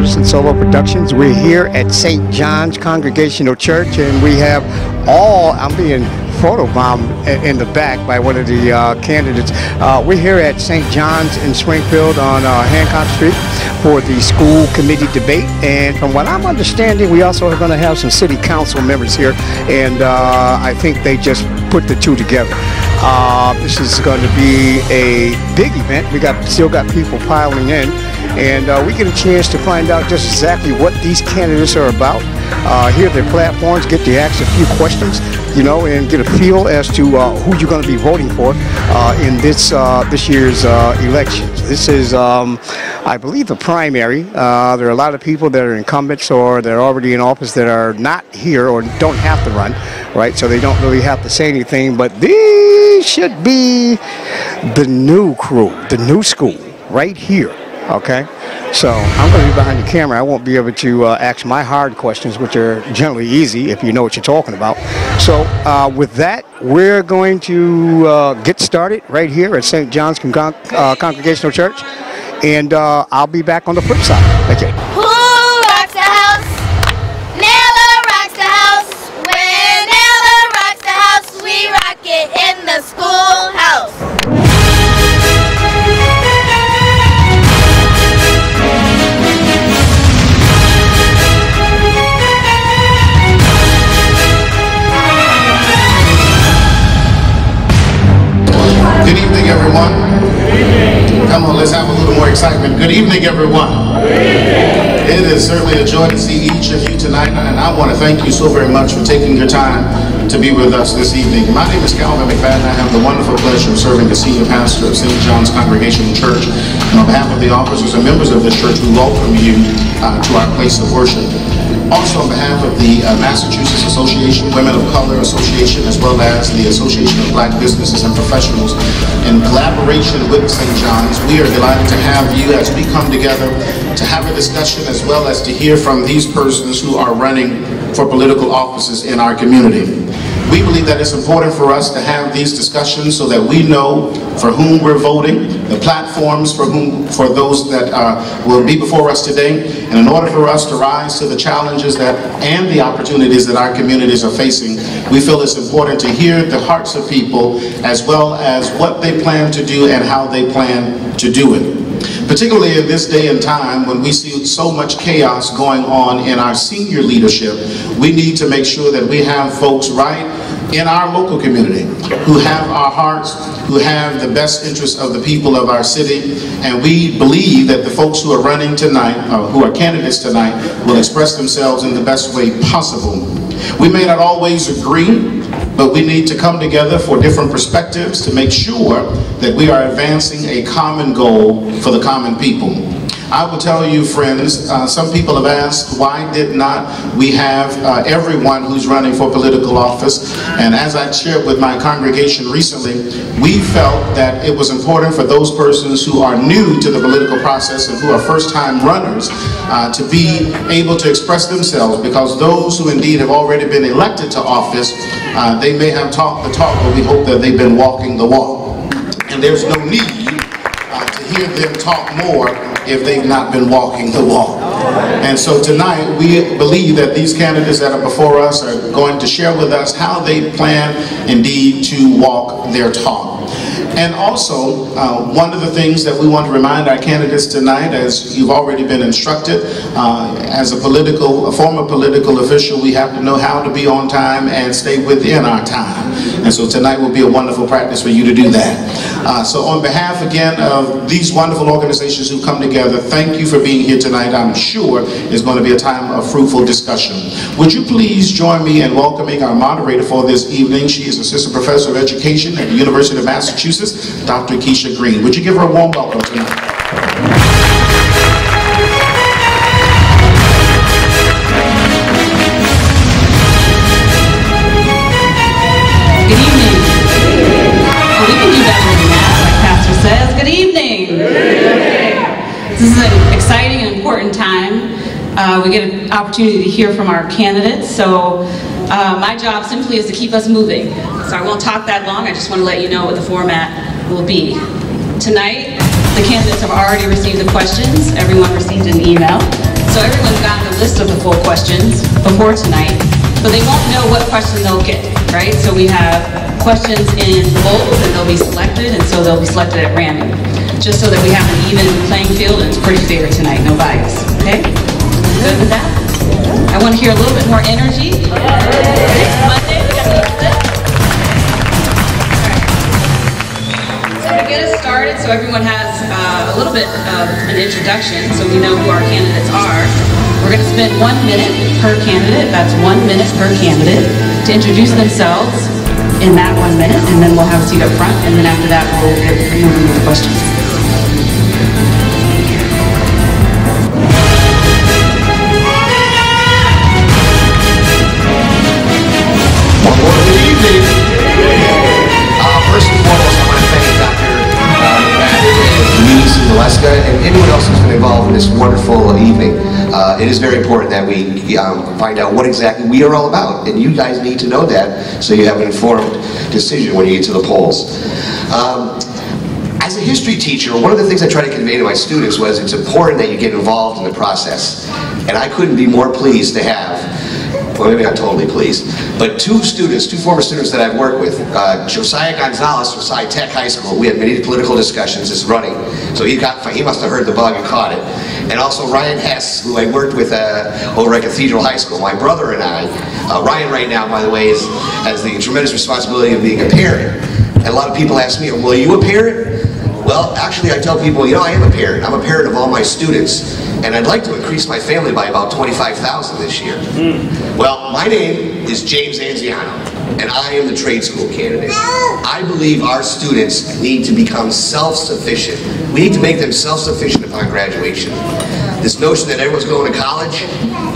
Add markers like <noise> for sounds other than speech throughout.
Patterson Solo Productions. We're here at St. John's Congregational Church, and we have all, I'm being photobombed in the back by one of the uh, candidates. Uh, we're here at St. John's in Springfield on uh, Hancock Street for the school committee debate. And from what I'm understanding, we also are going to have some city council members here, and uh, I think they just put the two together. Uh, this is going to be a big event. We got still got people piling in, and uh, we get a chance to find out just exactly what these candidates are about. Uh, hear their platforms, get to ask a few questions, you know, and get a feel as to uh, who you're going to be voting for uh, in this uh, this year's elections. This is, um, I believe, the primary. there are a lot of people that are incumbents or they're already in office that are not here or don't have to run, right? So they don't really have to say anything. But these should be the new crew, the new school, right here. Okay, so I'm going to be behind the camera. I won't be able to uh, ask my hard questions, which are generally easy if you know what you're talking about. So uh, with that, we're going to uh, get started right here at St. John's Con uh, Congregational Church, and uh, I'll be back on the flip side. Thank you. Evening, everyone. It is certainly a joy to see each of you tonight, and I want to thank you so very much for taking your time to be with us this evening. My name is Calvin McFadden. I have the wonderful pleasure of serving as senior pastor of St. John's Congregational Church. And on behalf of the officers and members of this church, we welcome you uh, to our place of worship. Also on behalf of the uh, Massachusetts Association, Women of Color Association, as well as the Association of Black Businesses and Professionals, in collaboration with St. John's, we are delighted to have you as we come together to have a discussion as well as to hear from these persons who are running for political offices in our community. We believe that it's important for us to have these discussions so that we know for whom we're voting, the platforms for whom, for those that uh, will be before us today, and in order for us to rise to the challenges that and the opportunities that our communities are facing, we feel it's important to hear the hearts of people as well as what they plan to do and how they plan to do it. Particularly in this day and time when we see so much chaos going on in our senior leadership, we need to make sure that we have folks right in our local community who have our hearts, who have the best interests of the people of our city, and we believe that the folks who are running tonight, uh, who are candidates tonight, will express themselves in the best way possible. We may not always agree, but we need to come together for different perspectives to make sure that we are advancing a common goal for the common people. I will tell you, friends, uh, some people have asked why did not we have uh, everyone who's running for political office? And as I shared with my congregation recently, we felt that it was important for those persons who are new to the political process and who are first-time runners uh, to be able to express themselves because those who indeed have already been elected to office, uh, they may have talked the talk, but we hope that they've been walking the walk. And there's no need uh, to hear them talk more if they've not been walking the walk. And so tonight, we believe that these candidates that are before us are going to share with us how they plan indeed to walk their talk. And also, uh, one of the things that we want to remind our candidates tonight, as you've already been instructed, uh, as a political, a former political official, we have to know how to be on time and stay within our time. And so tonight will be a wonderful practice for you to do that. Uh, so on behalf again of these wonderful organizations who come together, thank you for being here tonight. I'm sure it's going to be a time of fruitful discussion. Would you please join me in welcoming our moderator for this evening? She is Assistant Professor of Education at the University of Massachusetts Dr. Keisha Green. Would you give her a warm welcome tonight? Opportunity to hear from our candidates. So uh, my job simply is to keep us moving. So I won't talk that long. I just want to let you know what the format will be. Tonight, The candidates have already received the questions. Everyone received an email. So everyone's gotten a list of the full questions before tonight, but they won't know what question they'll get, right? So we have questions in bold, and they'll be selected, and so they'll be selected at random, just so that we have an even playing field, and it's pretty fair tonight, no bias, okay? Good with that? I want to hear a little bit more energy. Next Monday, we got eclipse. So to get us started, so everyone has uh, a little bit of an introduction, so we know who our candidates are, we're going to spend one minute per candidate, that's one minute per candidate, to introduce themselves in that one minute, and then we'll have a seat up front, and then after that, we'll with the questions. Valeska and anyone else who's been involved in this wonderful evening. Uh, it is very important that we um, find out what exactly we are all about, and you guys need to know that so you have an informed decision when you get to the polls. Um, as a history teacher, one of the things I try to convey to my students was it's important that you get involved in the process. And I couldn't be more pleased to have maybe not totally pleased, but two students, two former students that I've worked with, uh, Josiah Gonzalez from SciTech High School, we had many political discussions, is running, so he got, he must have heard the bug and caught it. And also Ryan Hess, who I worked with uh, over at Cathedral High School, my brother and I, uh, Ryan right now, by the way, is, has the tremendous responsibility of being a parent. And a lot of people ask me, well, are you a parent? Well, actually, I tell people, you know, I am a parent. I'm a parent of all my students, and I'd like to increase my family by about 25,000 this year. Hmm. Well, my name is James Anziano, and I am the trade school candidate. I believe our students need to become self-sufficient. We need to make them self-sufficient upon graduation. This notion that everyone's going to college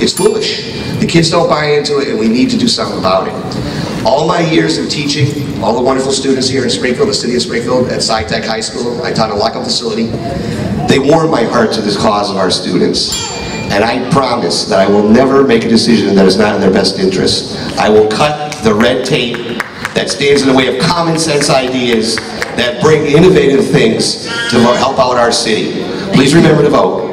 is foolish. The kids don't buy into it, and we need to do something about it. All my years of teaching, all the wonderful students here in Springfield, the city of Springfield, at SciTech High School, I taught a lockup facility, they warm my heart to this cause of our students. And I promise that I will never make a decision that is not in their best interest. I will cut the red tape that stands in the way of common sense ideas that bring innovative things to help out our city. Please remember to vote.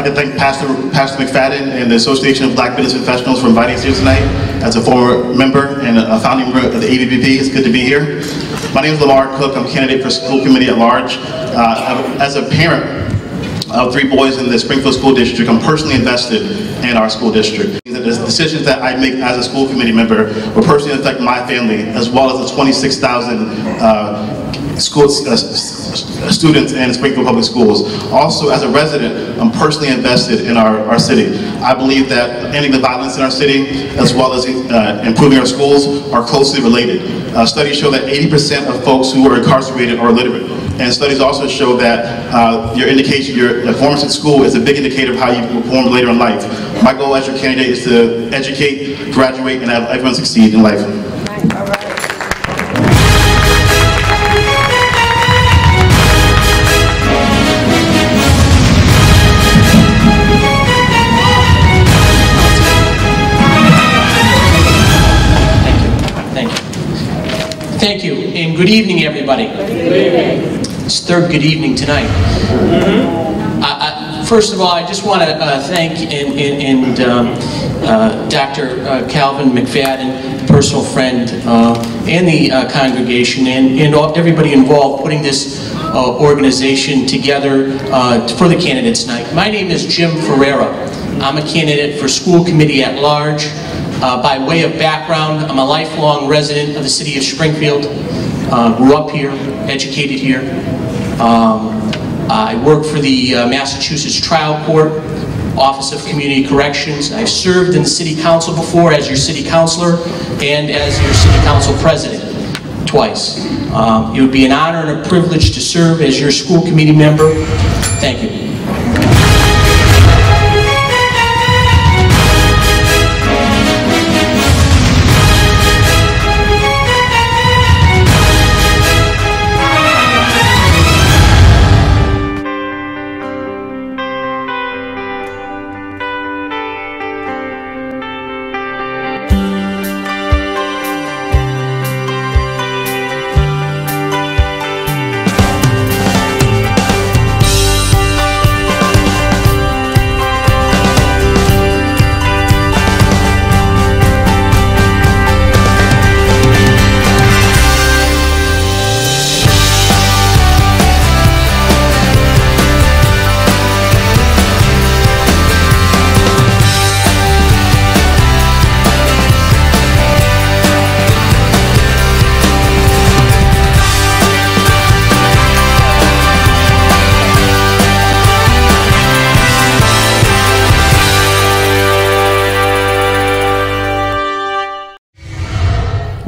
Like to thank Pastor, Pastor McFadden and the Association of Black Business Professionals for inviting us here tonight. As a former member and a founding member of the ABBP, it's good to be here. My name is Lamar Cook. I'm a candidate for school committee at large. Uh, as a parent of three boys in the Springfield School District, I'm personally invested in our school district. The decisions that I make as a school committee member will personally affect my family, as well as the 26,000 uh, school uh, students in Springfield Public Schools. Also, as a resident, I'm personally invested in our, our city. I believe that ending the violence in our city, as well as uh, improving our schools, are closely related. Uh, studies show that 80% of folks who are incarcerated are illiterate. And studies also show that uh, your indication, your performance in school is a big indicator of how you perform later in life. My goal as your candidate is to educate, graduate, and have everyone succeed in life. Thank you, and good evening, everybody. It's third good evening tonight. I- I- First of all, I just want to uh, thank and- and and, um, uh, Dr. uh, Calvin McFadden, personal friend, uh, and the uh, congregation, and and all- everybody involved putting this uh, organization together for the candidates night. My name is Jim Ferrera. I'm a candidate for school committee at large. Uh, by way of background, I'm a lifelong resident of the city of Springfield. Uh, grew up here, educated here. Um, I work for the uh, Massachusetts Trial Court, Office of Community Corrections. I've served in the city council before as your city councilor and as your city council president twice. Um, It would be an honor and a privilege to serve as your school committee member. Thank you.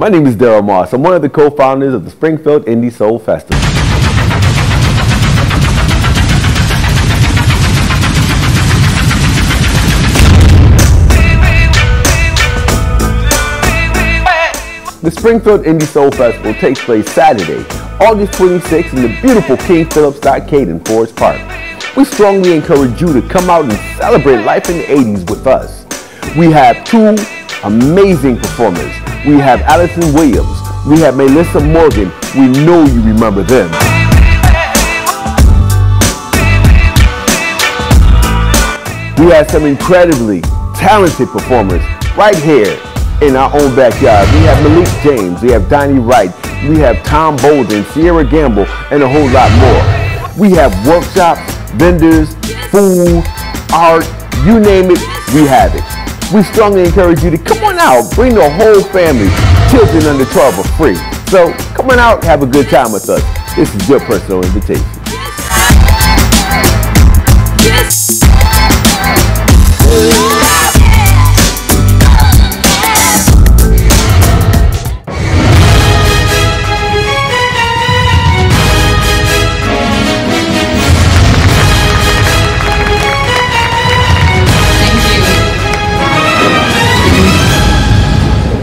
My name is Daryl Moss. I'm one of the co-founders of the Springfield Indie Soul Festival. The Springfield Indie Soul Festival takes place Saturday, August 26th in the beautiful King Philip's Stockade in Forest Park. We strongly encourage you to come out and celebrate life in the 80s with us. We have two amazing performers. We have Alyson Williams. We have Meli'sa Morgan. We know you remember them. We have some incredibly talented performers right here in our own backyard. We have Malik James, we have Donnie Wright, we have Tom Bolden, Sierra Gamble, and a whole lot more. We have workshops, vendors, food, art, you name it, we have it. We strongly encourage you to come on out, bring the whole family. Children under 12 are free. So come on out, have a good time with us. This is your personal invitation.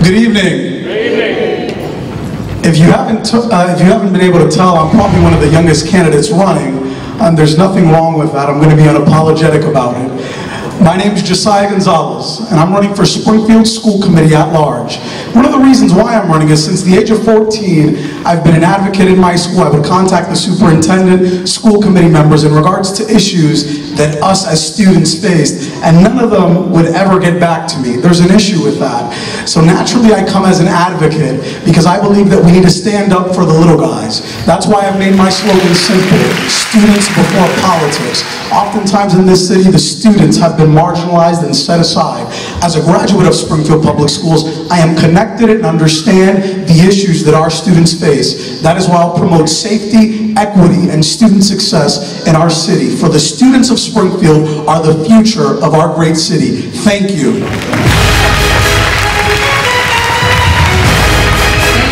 Good evening. Good evening. If you haven't, uh, if you haven't been able to tell, I'm probably one of the youngest candidates running, and there's nothing wrong with that. I'm going to be unapologetic about it. My name is Josiah Gonzalez, and I'm running for Springfield School Committee at large. One of the reasons why I'm running is since the age of 14, I've been an advocate in my school. I would contact the superintendent, school committee members in regards to issues that us as students faced, and none of them would ever get back to me. There's an issue with that. So naturally, I come as an advocate because I believe that we need to stand up for the little guys. That's why I've made my slogan simple, students before politics. Oftentimes in this city, the students have been marginalized and set aside. As a graduate of Springfield Public Schools, I am connected and understand the issues that our students face. That is why I'll promote safety, equity, and student success in our city. For the students of Springfield are the future of our great city. Thank you. Thank you.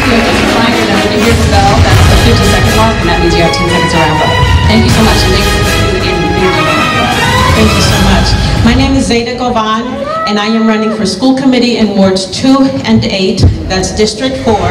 Just a that when you hear the bell, that's the 50 second mark, and that means you have 10 seconds to wrap. Thank you so much, thank you for coming again. Thank you. Thank you so much. My name is Zeta Govan, and I am running for school committee in wards two and eight. That's District Four.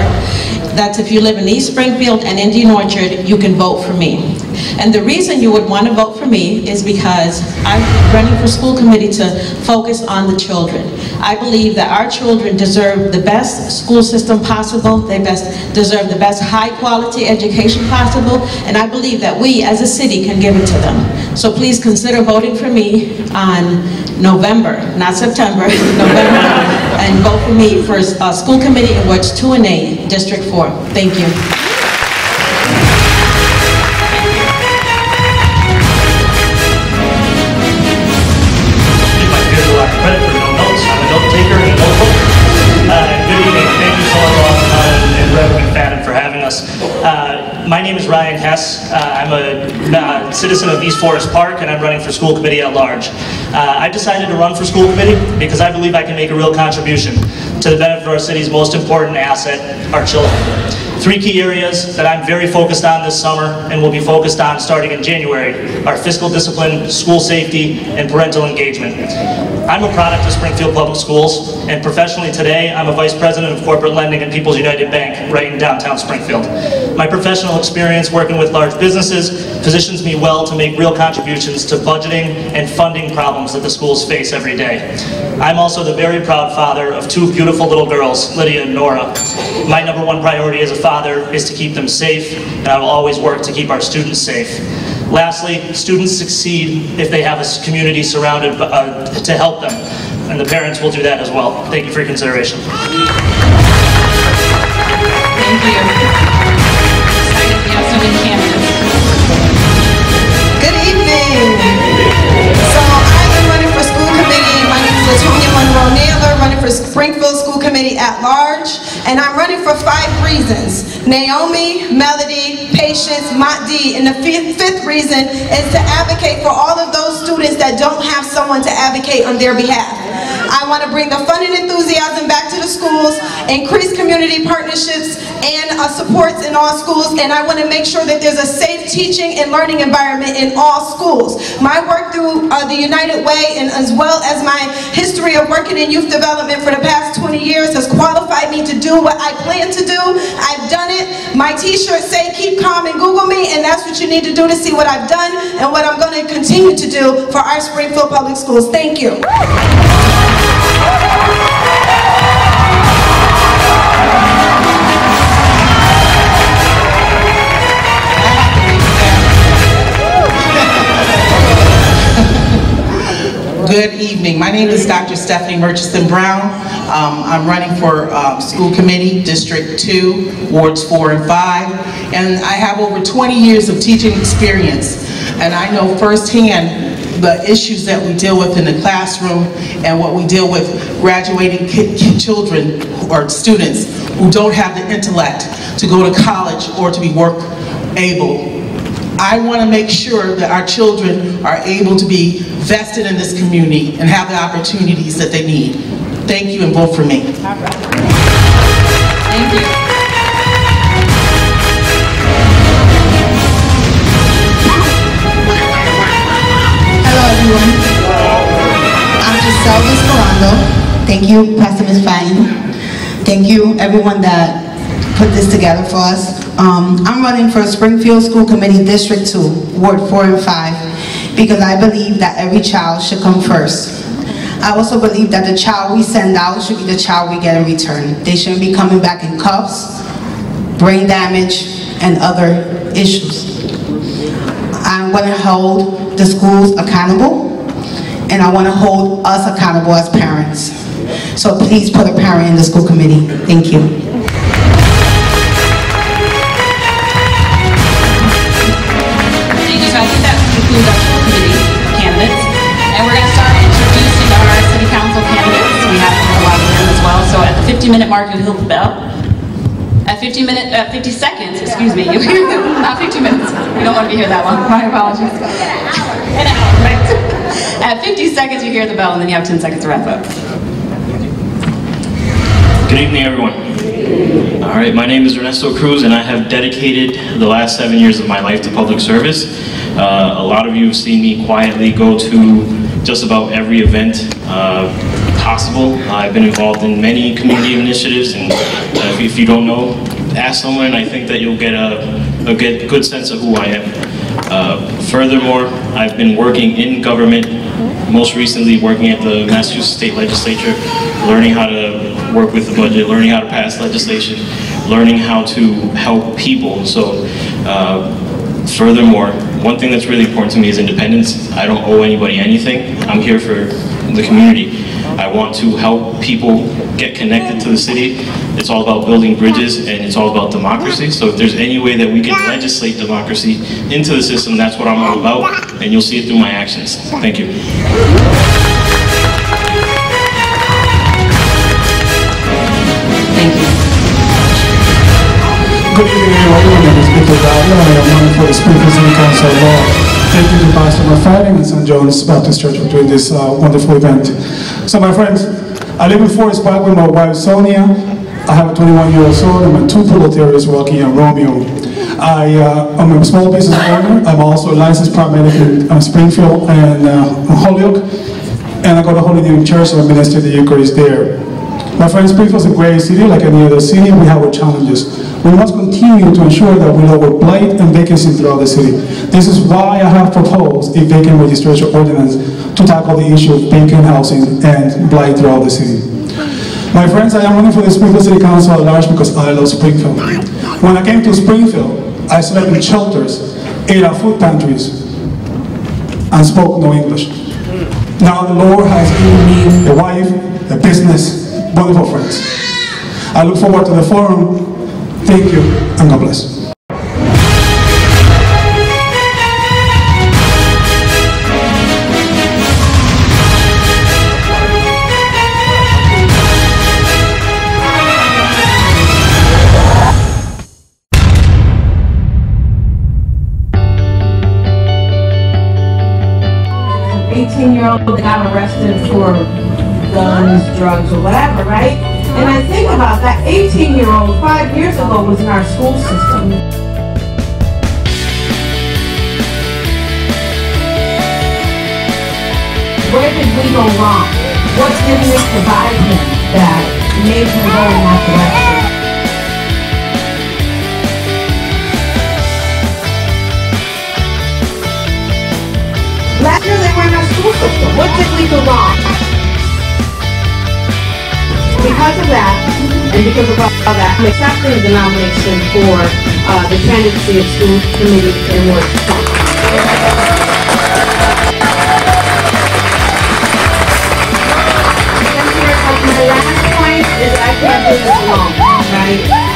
That's if you live in East Springfield and Indian Orchard, you can vote for me. And the reason you would want to vote for me is because I'm running for school committee to focus on the children. I believe that our children deserve the best school system possible. They best deserve the best high-quality education possible, and I believe that we, as a city, can give it to them. So please consider voting for me on November, not September, <laughs> November, and vote for me for uh, school committee in wards two and eight, District Four. Thank you. East Forest Park, and I'm running for school committee at large. Uh, I decided to run for school committee because I believe I can make a real contribution to the benefit of our city's most important asset, our children. Three key areas that I'm very focused on this summer and will be focused on starting in January are fiscal discipline, school safety, and parental engagement. I'm a product of Springfield Public Schools, and professionally today, I'm a vice president of corporate lending at People's United Bank right in downtown Springfield. My professional experience working with large businesses positions me well to make real contributions to budgeting and funding problems that the schools face every day. I'm also the very proud father of two beautiful little girls, Lydia and Nora. My number one priority as a father is to keep them safe, and I will always work to keep our students safe. Lastly, students succeed if they have a community surrounded uh, to help them, and the parents will do that as well. Thank you for your consideration. Thank you. Committee at large. And I'm running for five reasons. Naomi, Melody, Patience, Mont D. And the fifth reason is to advocate for all of those students that don't have someone to advocate on their behalf. I want to bring the fun and enthusiasm back to the schools, increase community partnerships and uh, supports in all schools, and I want to make sure that there's a safe teaching and learning environment in all schools. My work through uh, the United Way and as well as my history of working in youth development for the past 20 years has qualified me to do what I plan to do. I've done it. My t-shirts say keep calm and Google me, and that's what you need to do to see what I've done and what I'm going to continue to do for our Springfield Public Schools. Thank you. Good evening. My name is Dr. Stephanie Murchison Brown. Um, I'm running for um, School Committee, District 2, Wards 4 and 5. And I have over 20 years of teaching experience. And I know firsthand the issues that we deal with in the classroom and what we deal with graduating children or students who don't have the intellect to go to college or to be work able. I want to make sure that our children are able to be vested in this community and have the opportunities that they need. Thank you and vote for me. Thank you. Hello, everyone. I'm Giselle Esperando. Thank you, Pastor Ms. Fine. Thank you, everyone that put this together for us. Um, I'm running for Springfield School Committee District 2, Ward 4 and 5, because I believe that every child should come first. I also believe that the child we send out should be the child we get in return. They shouldn't be coming back in cuffs, brain damage, and other issues. I'm going to hold the schools accountable, and I want to hold us accountable as parents. So please put a parent in the school committee. Thank you. 50-minute you'll hit the bell. At 50 minutes, uh, 50 seconds, excuse me, you hear them, not 50 minutes. We don't want to be here that long. My apologies. An hour, right? <laughs> At 50 seconds, you hear the bell, and then you have 10 seconds to wrap up. Good evening, everyone. All right, my name is Ernesto Cruz, and I have dedicated the last seven years of my life to public service. Uh, a lot of you have seen me quietly go to just about every event uh, possible. I've been involved in many community initiatives, and uh, if, if you don't know, ask someone. I think that you'll get a, a good, good sense of who I am. Uh, furthermore, I've been working in government, most recently working at the Massachusetts State Legislature, learning how to work with the budget, learning how to pass legislation, learning how to help people. So, uh, furthermore, one thing that's really important to me is independence. I don't owe anybody anything. I'm here for the community. I want to help people get connected to the city. It's all about building bridges and it's all about democracy. So if there's any way that we can legislate democracy into the system, that's what I'm all about. And you'll see it through my actions. Thank you. Thank you. Good evening, everyone. My name is Victor Davila. I am running for the Springfield City Council at law. Thank you to Pastor McFadden and St. John's Baptist Church for doing this uh, wonderful event. So, my friends, I live in Forest Park with my wife Sonia. I have a 21-year-old son and my two poodle terriers, Rocky and Romeo. I uh, am a small business owner. I'm also a licensed paramedic in uh, Springfield and uh, Holyoke. And I go to Holy Name Church and I minister the Eucharist there. My friends, Springfield is a great city, like any other city, we have our challenges. We must continue to ensure that we lower blight and vacancy throughout the city. This is why I have proposed a vacant registration ordinance to tackle the issue of vacant housing and blight throughout the city. My friends, I am running for the Springfield City Council at large because I love Springfield. When I came to Springfield, I slept in shelters, ate at food pantries, and spoke no English. Now the Lord has given me a wife, a business, wonderful friends. I look forward to the forum. Thank you, and God bless. Eighteen-year-old that got arrested for guns, drugs, or whatever, right? And I think about that 18-year-old five years ago was in our school system. Where did we go wrong? What didn't we provide him that made him go in that direction? Last year they were in our school system. What did we do wrong? Because of that, and because of all that, I'm accepting the nomination for uh, the candidacy of school committee in Ward My last point is I can't do this alone, right?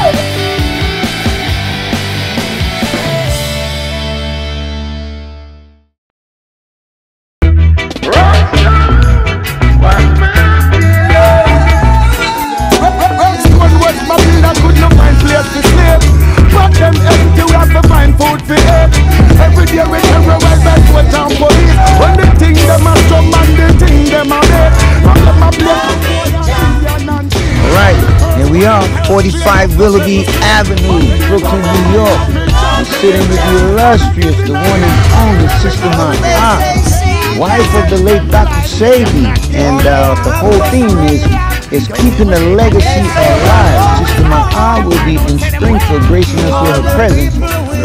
45 Willoughby Avenue, Brooklyn, New York. I'm sitting with the illustrious, the one and only Sister Ma'ah, wife of the late Dr. Sebi. And uh, the whole theme is is keeping the legacy alive. Sister Ma'ah will be in Springfield, gracing us with her presence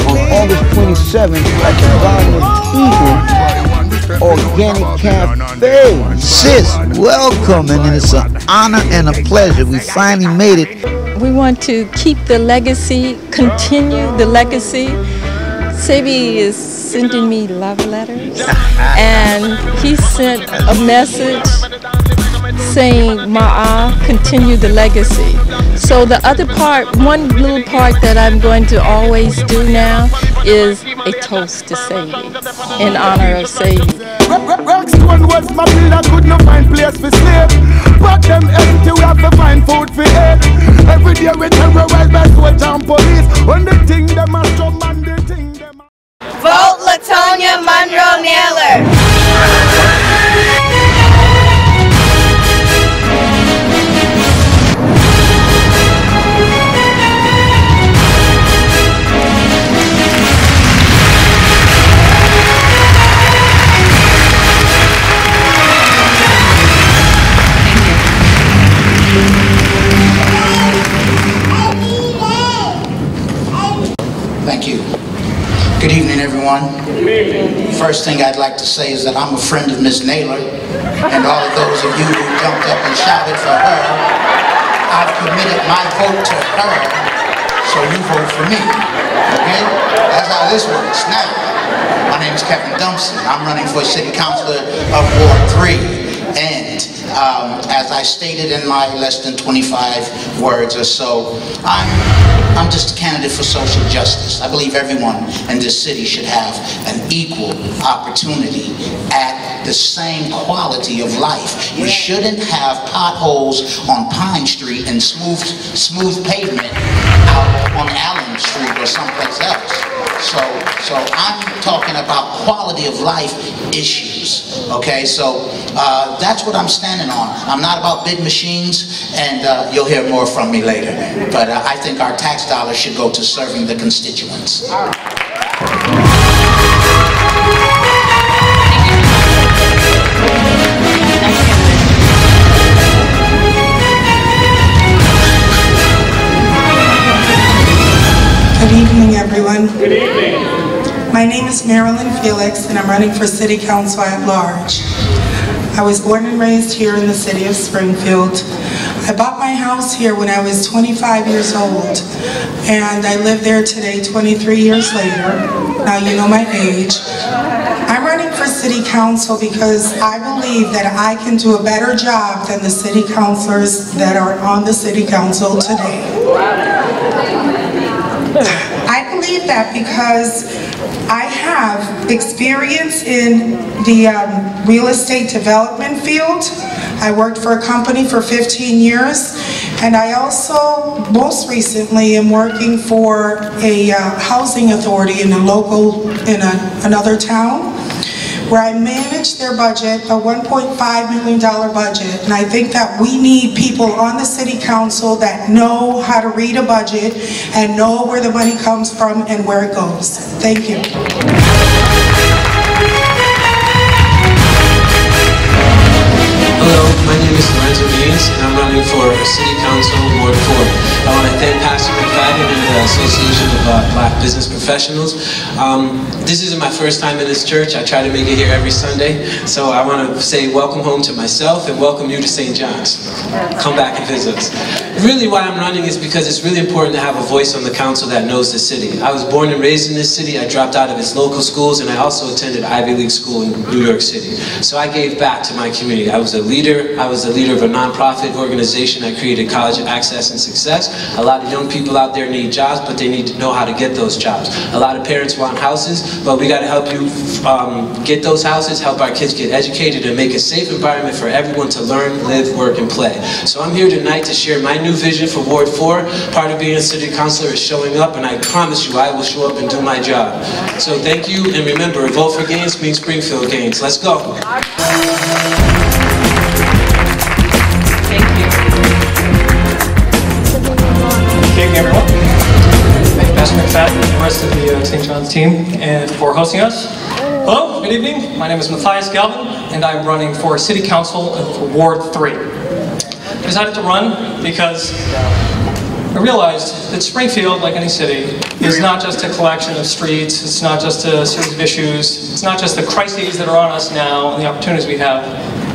on August 27th at the Garden of Eden Organic Cafe. Sis, welcome, and it's an honor and a pleasure. We finally made it. We want to keep the legacy, continue the legacy. Sebi is sending me love letters, and he sent a message saying, Ma'ah, continue the legacy. So the other part, one little part that I'm going to always do now is a toast to Sebi in honor of Sebi. Rockstone was my builder could not find place for sleep But them empty we have to find food for eat Every day we terrorize by sweat and police When the thing them a strum and the thing them Vote Latonia Monroe Naylor. Good evening, everyone. First thing I'd like to say is that I'm a friend of Miss Naylor, and all of those of you who jumped up and shouted for her, I've committed my vote to her, so you vote for me. Okay? That's how this works. Now, my name is Kevin Dumpson. I'm running for City Councilor of Ward 3. And um, as I stated in my less than 25 words or so, I'm, I'm just a candidate for social justice. I believe everyone in this city should have an equal opportunity at the same quality of life. We shouldn't have potholes on Pine Street and smooth, smooth pavement out on Allen Street or someplace else. So, so I'm talking about quality of life issues. Okay, so uh, that's what I'm standing on. I'm not about big machines, and uh, you'll hear more from me later. But uh, I think our tax dollars should go to serving the constituents. Good evening. My name is Marilyn Felix, and I'm running for City Council at large. I was born and raised here in the city of Springfield. I bought my house here when I was 25 years old, and I live there today 23 years later. Now you know my age. I'm running for city council because I believe that I can do a better job than the city councilors that are on the city council today. Believe that because I have experience in the um, real estate development field. I worked for a company for 15 years, and I also, most recently, am working for a uh, housing authority in a local, in a, another town. Where I manage their budget, a $1.5 million budget. And I think that we need people on the city council that know how to read a budget and know where the money comes from and where it goes. Thank you. Name is Lorenzo Gaines, and I'm running for City Council Ward 4. I want to thank Pastor McFadden and the Association of uh, Black Business Professionals. Um, this isn't my first time in this church. I try to make it here every Sunday. So I want to say welcome home to myself and welcome you to St. John's. Come back and visit us. Really why I'm running is because it's really important to have a voice on the council that knows the city. I was born and raised in this city. I dropped out of its local schools and I also attended Ivy League school in New York City. So I gave back to my community. I was a leader. I was a leader of a nonprofit organization. that created College Access and Success. A lot of young people out there need jobs, but they need to know how to get those jobs. A lot of parents want houses, but we got to help you um, get those houses, help our kids get educated, and make a safe environment for everyone to learn, live, work, and play. So I'm here tonight to share my new vision for Ward 4. Part of being a city councilor is showing up, and I promise you I will show up and do my job. So thank you, and remember, vote for Gaines means Springfield Gaines. Let's go. John's team and for hosting us. Hello, good evening. My name is Matthias Galvin, and I'm running for City Council for Ward 3. I decided to run because I realized that Springfield, like any city, is not just a collection of streets, it's not just a series of issues, it's not just the crises that are on us now and the opportunities we have,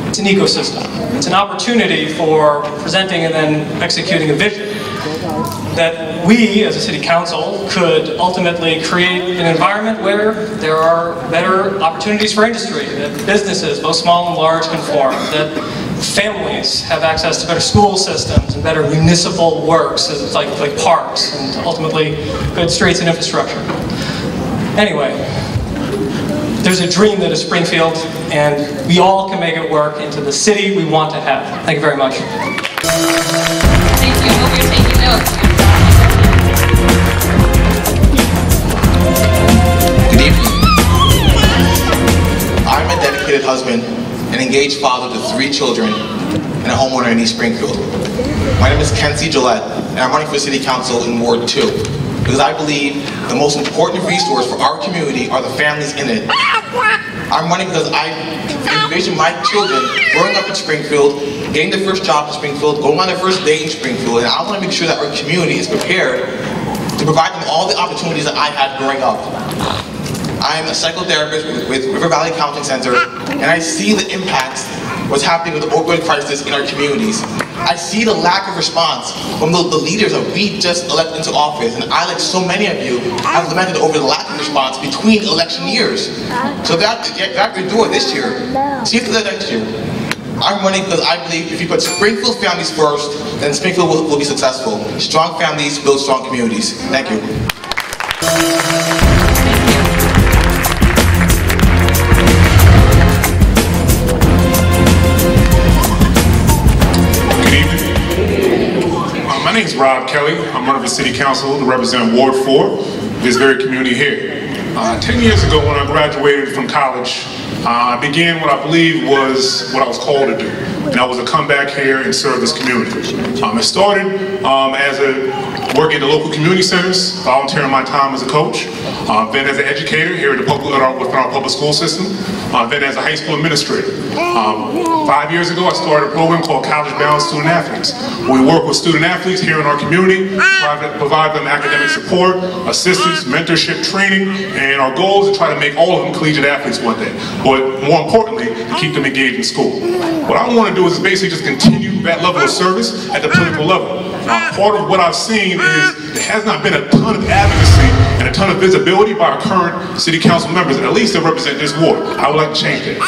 it's an ecosystem. It's an opportunity for presenting and then executing a vision that we, as a city council, could ultimately create an environment where there are better opportunities for industry, that businesses, both small and large, can form, that families have access to better school systems and better municipal works, like, like parks, and ultimately good streets and infrastructure. Anyway, there's a dream that is Springfield, and we all can make it work into the city we want to have. Thank you very much. Thank you. Hope you're taking notes. Dedicated husband, an engaged father to three children, and a homeowner in East Springfield. My name is Kenzie Gillette, and I'm running for City Council in Ward 2, because I believe the most important resource for our community are the families in it. I'm running because I envision my children growing up in Springfield, getting their first job in Springfield, going on their first date in Springfield, and I want to make sure that our community is prepared to provide them all the opportunities that I had growing up. I'm a psychotherapist with, River Valley Counseling Center, and I see the impacts what's happening with the opioid crisis in our communities. I see the lack of response from the, the leaders that we just elected into office, and I, like so many of you, have lamented over the lack of response between election years. So that have to do it this year. See if the next year. I'm running because I believe if you put Springfield families first, then Springfield will, will be successful. Strong families build strong communities. Thank you. My name is Rob Kelly. I'm running for City Council to represent Ward 4, this very community here. Uh, 10 years ago when I graduated from college, uh, I began what I believe was what I was called to do. And that was to come back here and serve this community. Um, it started um, as a working at the local community centers, volunteering my time as a coach, uh, then as an educator here at the public, at our, within our public school system, uh, then as a high school administrator. Um, five years ago, I started a program called College Bound Student Athletes. We work with student athletes here in our community, provide, provide them academic support, assistance, mentorship, training, and our goal is to try to make all of them collegiate athletes one day. But more importantly, to keep them engaged in school. What I want to do is basically just continue that level of service at the political level. Uh, part of what I've seen is there has not been a ton of advocacy and a ton of visibility by our current city council members, at least that represent this ward. I would like to change that.